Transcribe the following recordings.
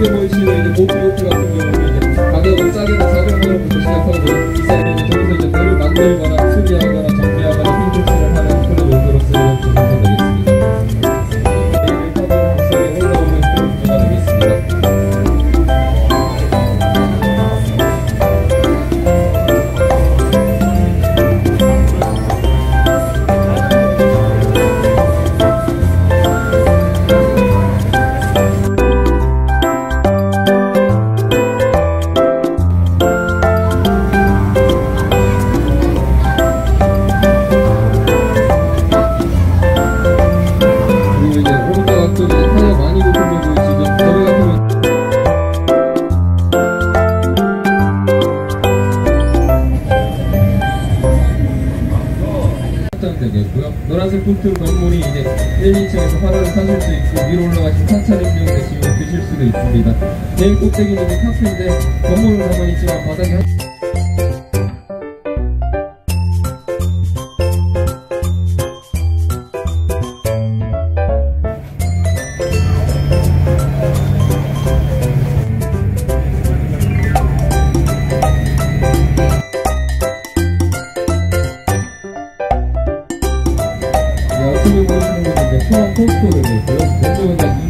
でも美味しいので、僕よく。 노란색 폰트 건물이 이제 1, 2층에서 화로를 타실 수 있고 위로 올라가시면 사찰 임용 대시면 드실 수도 있습니다. 제일 꼭대기는 이제 카페인데 건물은 가만히 있지만 바닥에 한-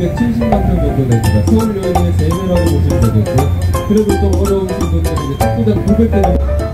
270만 평 정도 됩니다. 서울 여행의 3배라고 보시면 되겠고요. 그래도 좀 어려우신 분들은 이제 축구장 900개 정도